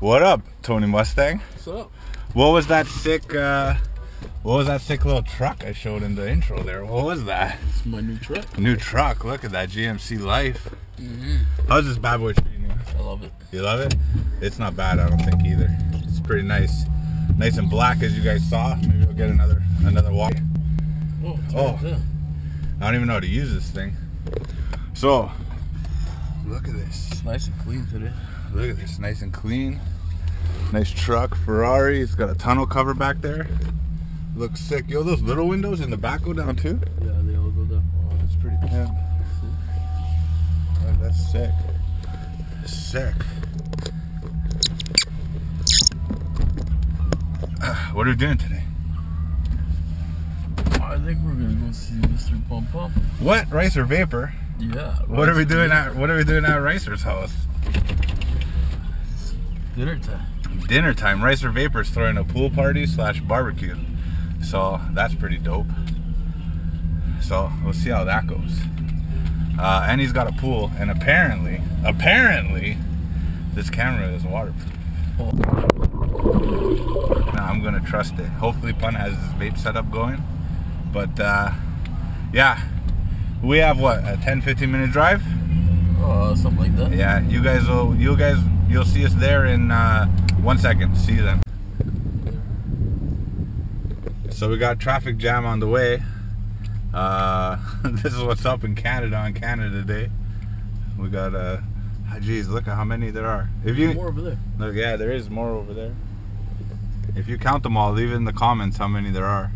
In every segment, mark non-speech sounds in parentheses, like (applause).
What up, Tony Mustang? What's up? What was that sick? Uh, what was that sick little truck I showed in the intro there? What was that? It's my new truck. New truck. Look at that GMC Life. Mm-hmm. How's this bad boy treating you? I love it. You love it? It's not bad, I don't think either. It's pretty nice, nice and black as you guys saw. Maybe we'll get another another walk. Oh, it's Oh. right. I don't even know how to use this thing. So, look at this. It's nice and clean today. Look at this, nice and clean. Nice truck, Ferrari. It's got a tonneau cover back there. Looks sick. Yo, those little windows in the back go down too. Yeah, they all go down. Oh, that's pretty yeah. Oh, that's sick. Sick. (sighs) What are we doing today? I think we're gonna go see Mr. Pump Pump. What? Rice or vapor? Yeah. What are we doing at What are we doing at Ricer's house? Dinner time. Dinner time. Rice or Vapor's throwing a pool party slash barbecue. So that's pretty dope. So we'll see how that goes. Uh, and he's got a pool, and apparently, apparently, this camera is waterproof. Oh. Nah, I'm gonna trust it. Hopefully, Pun has his vape setup going. But uh, yeah, we have what a 10, 15 minute drive. Uh, something like that. Yeah, you guys will, you guys, you'll see us there in uh, one second. See you then. So we got traffic jam on the way. Uh, (laughs) this is what's up in Canada on Canada Day. We got uh, ah, geez, look at how many there are. If you More over there. look, yeah, there is more over there. If you count them all, leave it in the comments how many there are.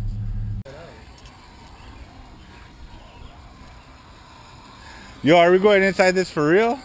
Yo, are we going inside this for real?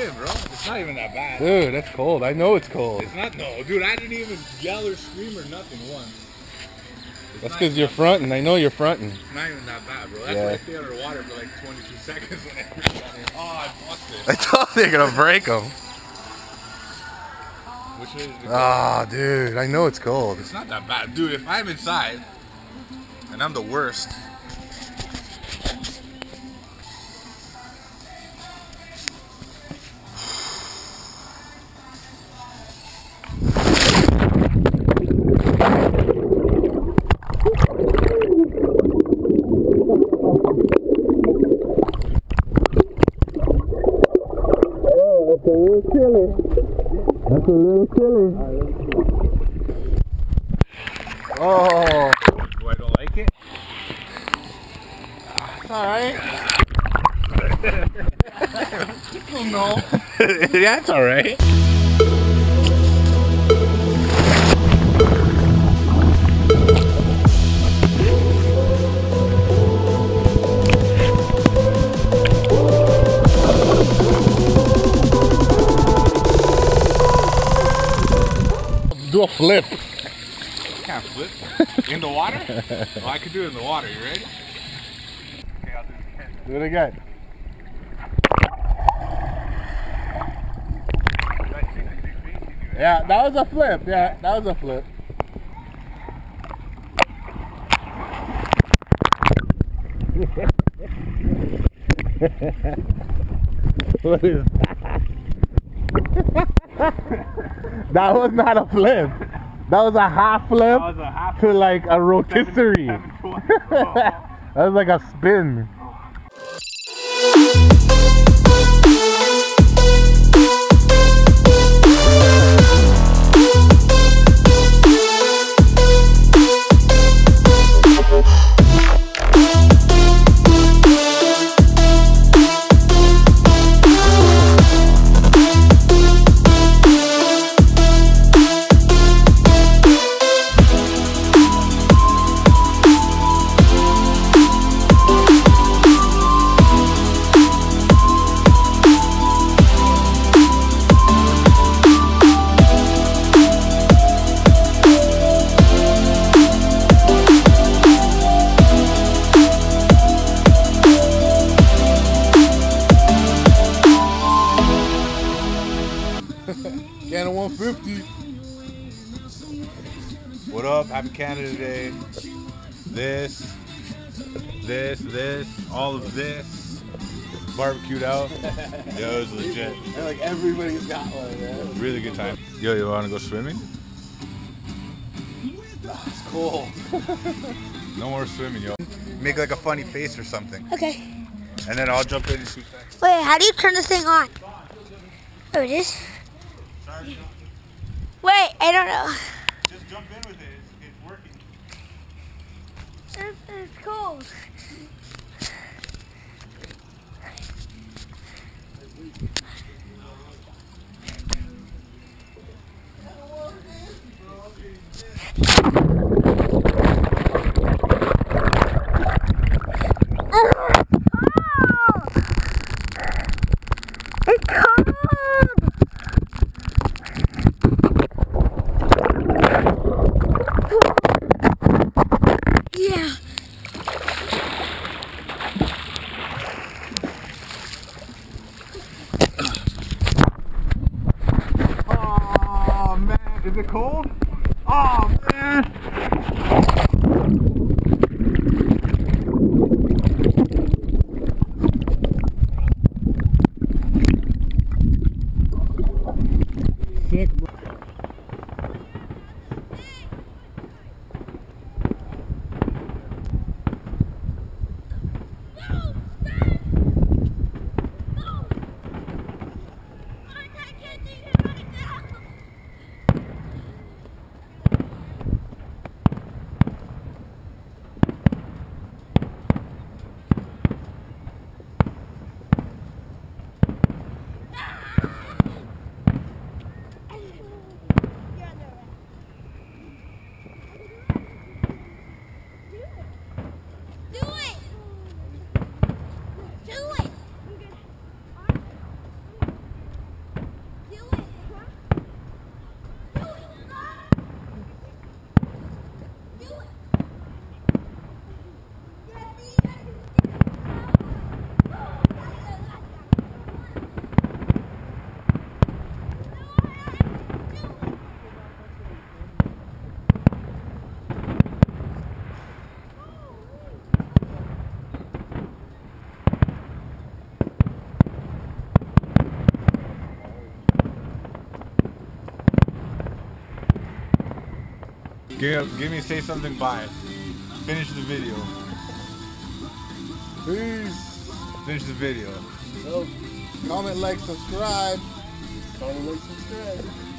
In, bro. It's not even that bad. Dude, that's cold. I know it's cold. It's not no, dude. I didn't even yell or scream or nothing once. It's That's because you're fronting. I know you're fronting. It's not even that bad, bro. That's Yeah. why I stay underwater for like 22 (laughs) seconds when I Oh, I busted. I thought they were gonna break them. Which way is it? Ah, dude, I know it's cold. It's not that bad, dude. If I'm inside and I'm the worst. A little chilly. That's a little chilly. Oh, Do I don't like it? Ah, it's alright. no. (laughs) yeah, it's alright. Do a flip. Can't flip. In the water? oh, I could do it in the water. You ready? Okay, I'll do it again. Do it again. Did I see the big feet? Can you- Yeah, that was a flip. Yeah, that was a flip. (laughs) what is that? That was not a flip. That was a half flip a half to like a rotisserie. that was like a spin. Canada 150. What up? Happy Canada Day. This, this, this, all of this. Barbecued out. (laughs) Yo, it was legit. And like everybody's got one, man. Really good time. Yo, you wanna go swimming? Ah, it's cool. (laughs) No more swimming, yo. Make like a funny face or something. Okay. And then I'll jump in and shoot back. Wait, how do you turn this thing on? Oh, it is? Wait, I don't know. Just jump in with it. It's, it's working. It's, it's cold. It's cold. Yeah. Oh man, is it cold? Oh Give, give me say something bye. Finish the video. Peace. Finish the video. So, comment, like, subscribe. Comment, like, subscribe.